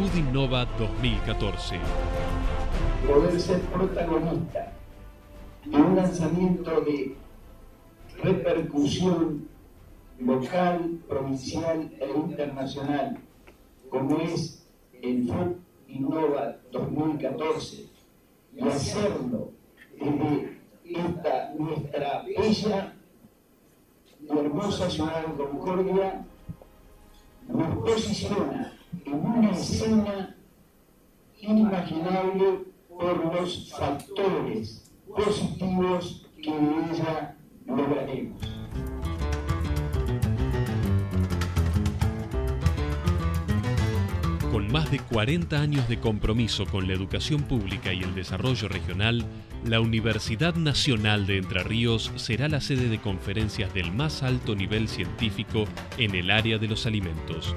Food Innova 2014. Poder ser protagonista de un lanzamiento de repercusión local, provincial e internacional, como es el Food Innova 2014, y hacerlo desde esta nuestra bella y hermosa ciudad de Concordia, nos posiciona en una escena inimaginable por los factores positivos que de ella lograremos. Con más de 40 años de compromiso con la educación pública y el desarrollo regional, la Universidad Nacional de Entre Ríos será la sede de conferencias del más alto nivel científico en el área de los alimentos.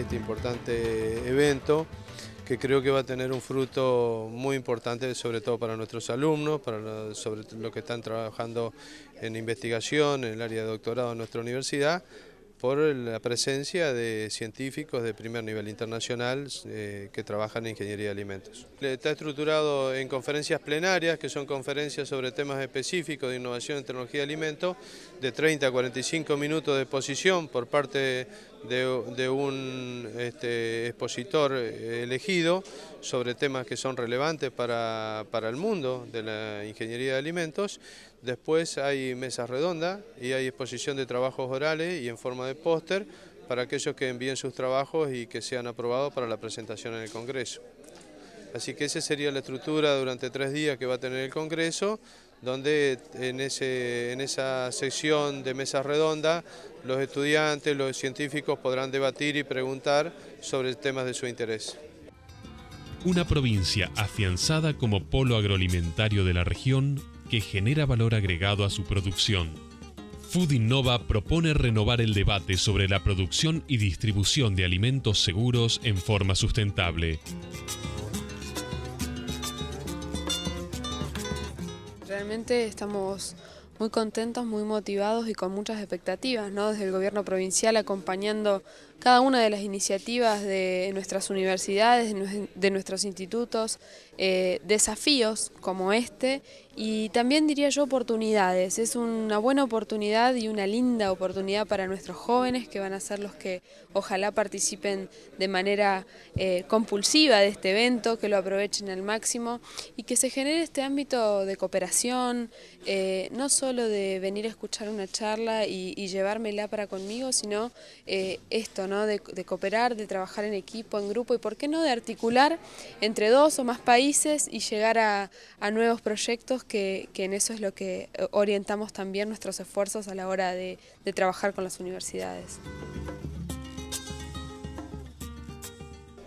Este importante evento que creo que va a tener un fruto muy importante, sobre todo para nuestros alumnos, para los que están trabajando en investigación en el área de doctorado en nuestra universidad, por la presencia de científicos de primer nivel internacional eh, que trabajan en ingeniería de alimentos. Está estructurado en conferencias plenarias, que son conferencias sobre temas específicos de innovación en tecnología de alimentos, de 30 a 45 minutos de exposición por parte de, un este, expositor eh, elegido sobre temas que son relevantes para, para el mundo de la ingeniería de alimentos. Después hay mesas redondas y hay exposición de trabajos orales y en forma de póster para aquellos que envíen sus trabajos y que sean aprobados para la presentación en el Congreso. Así que esa sería la estructura durante tres días que va a tener el Congreso, donde en, ese, en esa sección de mesas redondas los estudiantes, los científicos podrán debatir y preguntar sobre temas de su interés. Una provincia afianzada como polo agroalimentario de la región que genera valor agregado a su producción. Food Innova propone renovar el debate sobre la producción y distribución de alimentos seguros en forma sustentable. Realmente estamos muy contentos, muy motivados y con muchas expectativas, ¿no? Desde el gobierno provincial acompañando cada una de las iniciativas de nuestras universidades, de nuestros institutos, eh, desafíos como este y también diría yo oportunidades. Es una buena oportunidad y una linda oportunidad para nuestros jóvenes que van a ser los que ojalá participen de manera eh, compulsiva de este evento, que lo aprovechen al máximo y que se genere este ámbito de cooperación, eh, no solo de venir a escuchar una charla y, y llevármela para conmigo, sino esto, de, cooperar, de trabajar en equipo, en grupo y por qué no de articular entre dos o más países y llegar a, nuevos proyectos que, en eso es lo que eh, orientamos también nuestros esfuerzos a la hora de, trabajar con las universidades.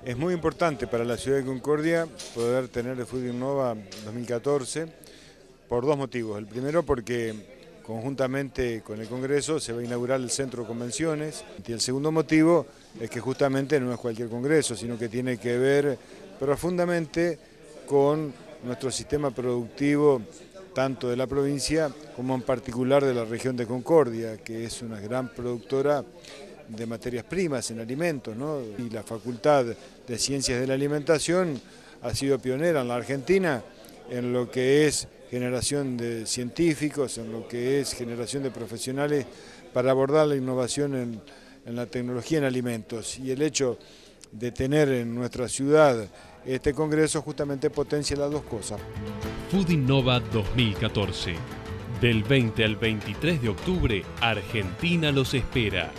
Es muy importante para la ciudad de Concordia poder tener el Food Innova 2014 por dos motivos. El primero porque conjuntamente con el Congreso se va a inaugurar el centro de convenciones. Y el segundo motivo es que justamente no es cualquier Congreso, sino que tiene que ver profundamente con nuestro sistema productivo tanto de la provincia como en particular de la región de Concordia, que es una gran productora de materias primas en alimentos, y la Facultad de Ciencias de la Alimentación ha sido pionera en la Argentina en lo que es generación de científicos, en lo que es generación de profesionales para abordar la innovación en, la tecnología en alimentos. Y el hecho de tener en nuestra ciudad este congreso justamente potencia las dos cosas. Food Innova 2014. Del 20 al 23 de octubre, Argentina los espera.